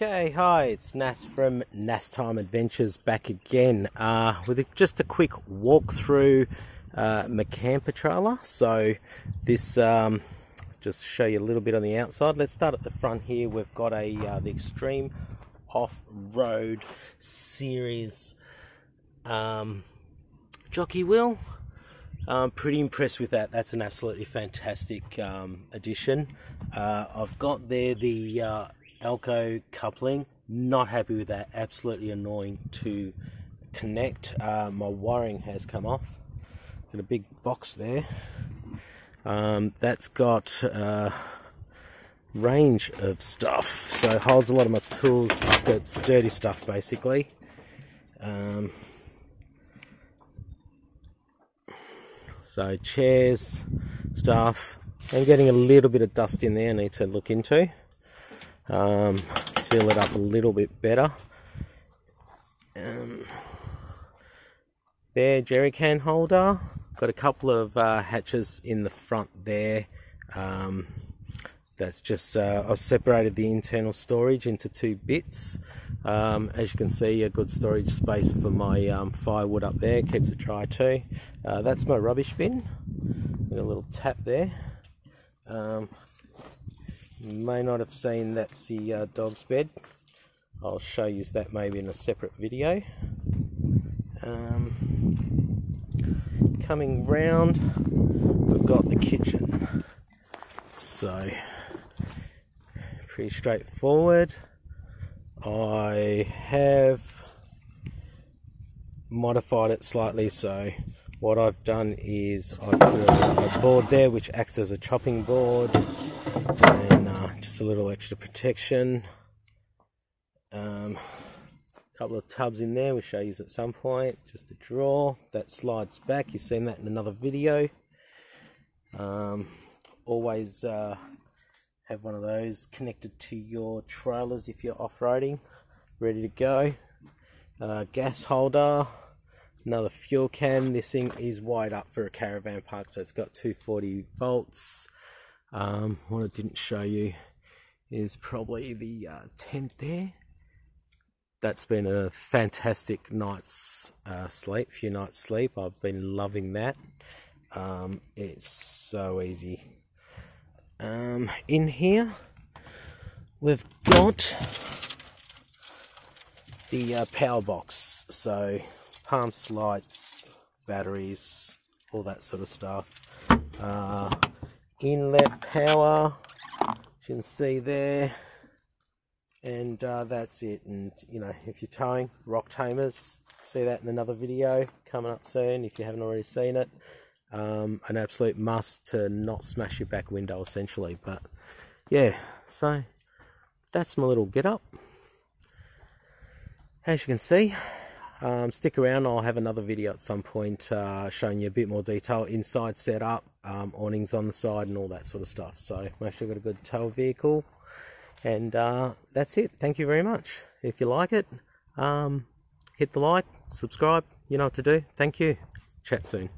Okay, hi, it's Nas from NasTime Adventures back again uh, with a, just a quick walkthrough uh, my camper trailer. So this, um, just show you a little bit on the outside. Let's start at the front here. We've got a uh, the Extreme Off-Road Series um, jockey wheel. I'm pretty impressed with that. That's an absolutely fantastic um, addition. Uh, I've got there the AL-KO coupling. Not happy with that. Absolutely annoying to connect. Uh, my wiring has come off. Got a big box there. Um, that's got uh, range of stuff. So holds a lot of my tools, buckets, dirty stuff basically. Um, so chairs, stuff. I'm getting a little bit of dust in there I need to look into um, seal it up a little bit better. Um, there, jerry can holder. Got a couple of uh, hatches in the front there. Um, that's just, uh, I've separated the internal storage into two bits. Um, as you can see, a good storage space for my um, firewood up there, keeps it dry too. Uh, that's my rubbish bin, Got a little tap there. Um, may not have seen that's the uh, dog's bed. I'll show you that maybe in a separate video. Um, coming round we've got the kitchen. So pretty straightforward. I have modified it slightly so what I've done is I've put a, board there which acts as a chopping board a little extra protection. Um, a couple of tubs in there which I use at some point just a drawer that slides back. You've seen that in another video. Um, always uh, have one of those connected to your trailers if you're off-roading. Ready to go. Uh, gas holder. Another fuel can. This thing is wide up for a caravan park so it's got 240 volts. Um, what I didn't show you is probably the uh, tent there. That's been a fantastic night's uh, sleep, few nights sleep. I've been loving that. Um, it's so easy. Um, in here, we've got the uh, power box. So pumps, lights, batteries, all that sort of stuff. Uh, inlet power you can see there. And uh, that's it. And you know if you're towing rock tamers see that in another video coming up soon if you haven't already seen it. Um, an absolute must to not smash your back window essentially. But yeah so that's my little get up as you can see um, stick around, I'll have another video at some point uh, showing you a bit more detail, inside setup, um, awnings on the side and all that sort of stuff. So make sure you've got a good tow vehicle. And uh, that's it. Thank you very much. If you like it, um, hit the like, subscribe, you know what to do. Thank you. Chat soon.